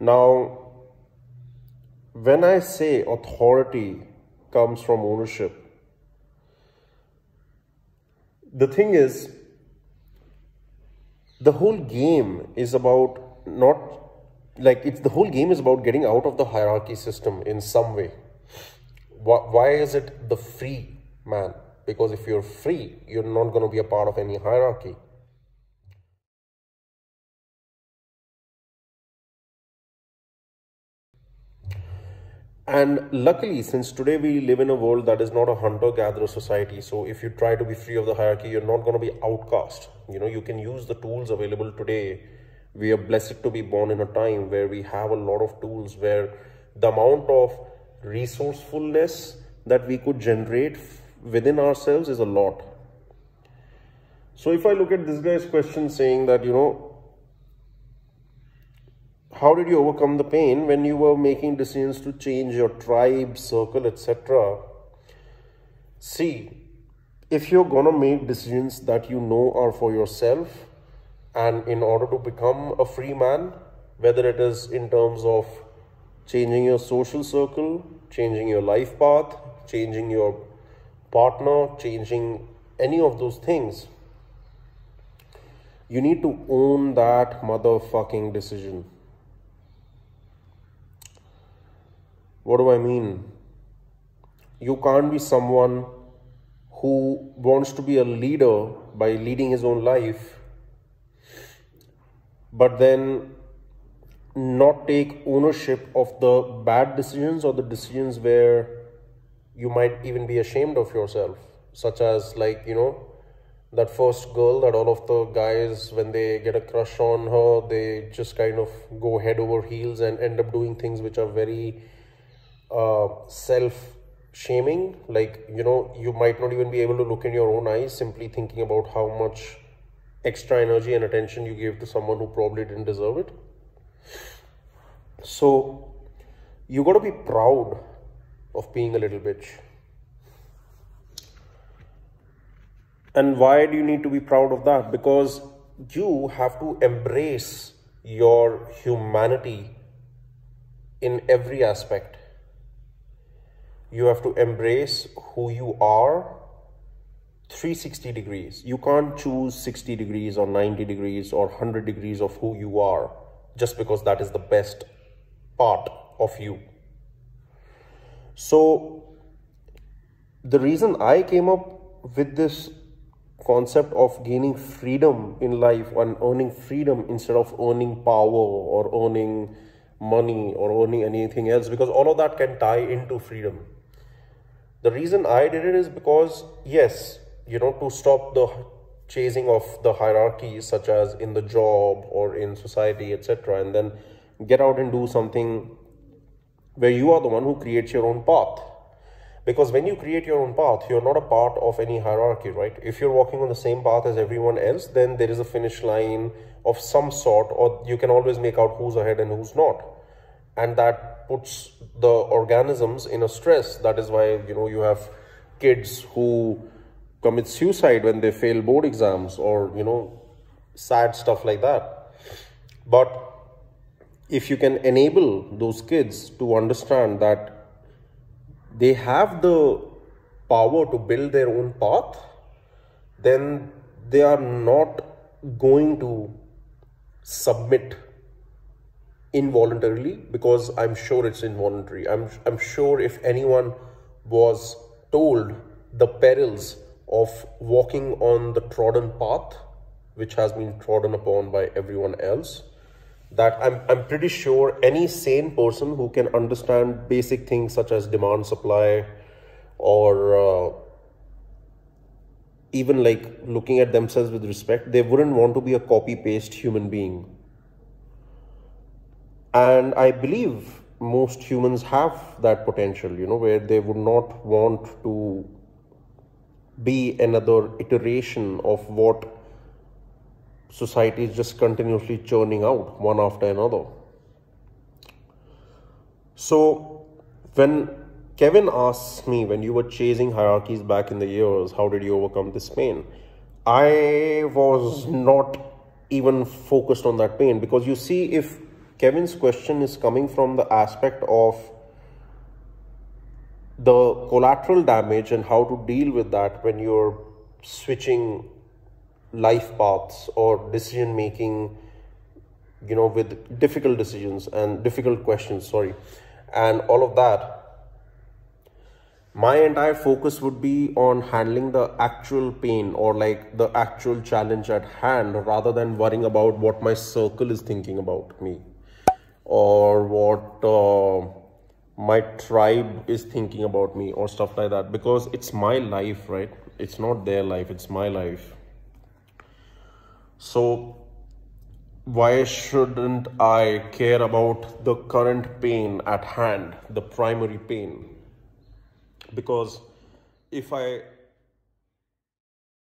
Now, when I say authority comes from ownership, the thing is, the whole game is about not like it's the whole game is about getting out of the hierarchy system in some way. Why is it the free man? Because if you're free, you're not going to be a part of any hierarchy. And luckily, since today we live in a world that is not a hunter-gatherer society, so if you try to be free of the hierarchy, you're not going to be outcast. You know, you can use the tools available today. We are blessed to be born in a time where we have a lot of tools where the amount of resourcefulness that we could generate within ourselves is a lot. So if I look at this guy's question saying that, you know, how did you overcome the pain when you were making decisions to change your tribe, circle, etc.? See, if you're gonna make decisions that you know are for yourself, and in order to become a free man, whether it is in terms of changing your social circle, changing your life path, changing your partner, changing any of those things, you need to own that motherfucking decision. What do I mean? You can't be someone who wants to be a leader by leading his own life, but then not take ownership of the bad decisions or the decisions where you might even be ashamed of yourself, such as, like, you know, that first girl that all of the guys when they get a crush on her they just kind of go head over heels and end up doing things which are very uh, self shaming like you know you might not even be able to look in your own eyes simply thinking about how much extra energy and attention you gave to someone who probably didn't deserve it. So you got to be proud of being a little bitch. And why do you need to be proud of that? Because you have to embrace your humanity in every aspect you have to embrace who you are 360 degrees. You can't choose 60 degrees or 90 degrees or 100 degrees of who you are just because that is the best part of you. So, the reason I came up with this concept of gaining freedom in life and earning freedom instead of earning power or earning money or earning anything else because all of that can tie into freedom the reason I did it is because, yes, you know, to stop the chasing of the hierarchies, such as in the job or in society, etc., and then get out and do something where you are the one who creates your own path. Because when you create your own path, you're not a part of any hierarchy, right? If you're walking on the same path as everyone else, then there is a finish line of some sort, or you can always make out who's ahead and who's not. And that puts the organisms in a stress. That is why, you know, you have kids who commit suicide when they fail board exams or, you know, sad stuff like that. But if you can enable those kids to understand that they have the power to build their own path, then they are not going to submit involuntarily because I'm sure it's involuntary. I'm, I'm sure if anyone was told the perils of walking on the trodden path, which has been trodden upon by everyone else, that I'm, I'm pretty sure any sane person who can understand basic things such as demand supply or uh, even like looking at themselves with respect, they wouldn't want to be a copy paste human being and I believe most humans have that potential, you know, where they would not want to be another iteration of what society is just continuously churning out one after another. So when Kevin asks me when you were chasing hierarchies back in the years, how did you overcome this pain? I was not even focused on that pain because you see, if Kevin's question is coming from the aspect of the collateral damage and how to deal with that when you're switching life paths or decision making you know with difficult decisions and difficult questions sorry. And all of that my entire focus would be on handling the actual pain or like the actual challenge at hand rather than worrying about what my circle is thinking about me or what uh, my tribe is thinking about me or stuff like that. Because it's my life right? It's not their life it's my life. So why shouldn't i care about the current pain at hand the primary pain? Because if I